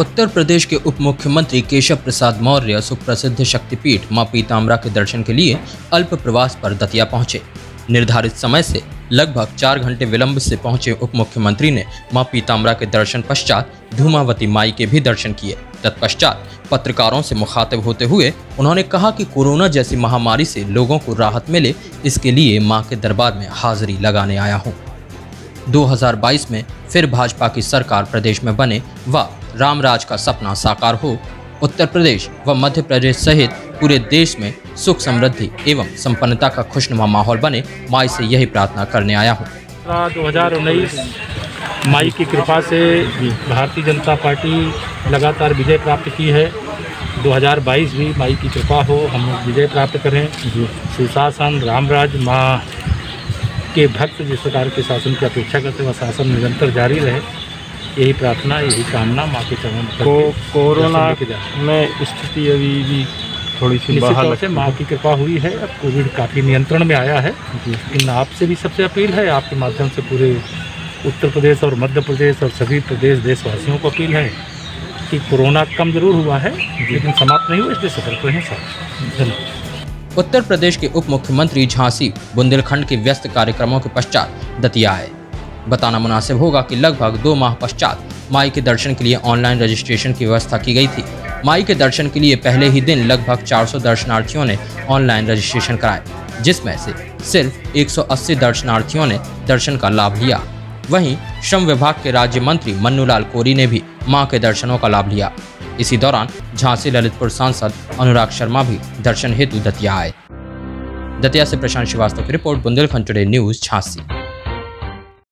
उत्तर प्रदेश के उप मुख्यमंत्री केशव प्रसाद मौर्य सुप्रसिद्ध शक्तिपीठ माँ पीताम्बरा के दर्शन के लिए अल्प प्रवास पर दतिया पहुँचे। निर्धारित समय से लगभग चार घंटे विलंब से पहुँचे उप मुख्यमंत्री ने माँ पीताम्बरा के दर्शन पश्चात धूमावती माई के भी दर्शन किए। तत्पश्चात पत्रकारों से मुखातिब होते हुए उन्होंने कहा कि कोरोना जैसी महामारी से लोगों को राहत मिले, इसके लिए माँ के दरबार में हाजिरी लगाने आया हूँ। 2022 में फिर भाजपा की सरकार प्रदेश में बने व रामराज का सपना साकार हो। उत्तर प्रदेश व मध्य प्रदेश सहित पूरे देश में सुख समृद्धि एवं संपन्नता का खुशनुमा माहौल बने माई से यही प्रार्थना करने आया हूँ। दो हज़ार उन्नीस माई की कृपा से भारतीय जनता पार्टी लगातार विजय प्राप्त की है। 2022 भी माई की कृपा हो हम विजय प्राप्त करें। सुशासन रामराज माँ के भक्त जिस प्रकार के शासन की अपेक्षा करते हैं वह शासन निरंतर जारी रहे। यही प्रार्थना यही कामना माँ के चरण को कोरोना। में स्थिति अभी भी थोड़ी सी बाहर से माँ की कृपा हुई है अब कोविड काफ़ी नियंत्रण में आया है। लेकिन आपसे भी सबसे अपील है आपके माध्यम से पूरे उत्तर प्रदेश और मध्य प्रदेश और सभी प्रदेश देशवासियों को अपील है कि कोरोना कम ज़रूर हुआ है लेकिन समाप्त नहीं हुआ इसलिए सतर्क रहें सब धन्यवाद। उत्तर प्रदेश के उप मुख्यमंत्री झांसी बुंदेलखंड के व्यस्त कार्यक्रमों के पश्चात दतिया आए। बताना मुनासिब होगा कि लगभग दो माह पश्चात माई के दर्शन के लिए ऑनलाइन रजिस्ट्रेशन की व्यवस्था की गई थी। माई के दर्शन के लिए पहले ही दिन लगभग 400 दर्शनार्थियों ने ऑनलाइन रजिस्ट्रेशन कराए जिसमें से सिर्फ़ 180 दर्शनार्थियों ने दर्शन का लाभ लिया। वहीं श्रम विभाग के राज्य मंत्री मन्नूलाल कोरी ने भी माँ के दर्शनों का लाभ लिया। इसी दौरान झांसी ललितपुर सांसद अनुराग शर्मा भी दर्शन हेतु दतिया आए। दतिया से प्रशांत श्रीवास्तव की report, Bundelkhand today news Jhansi.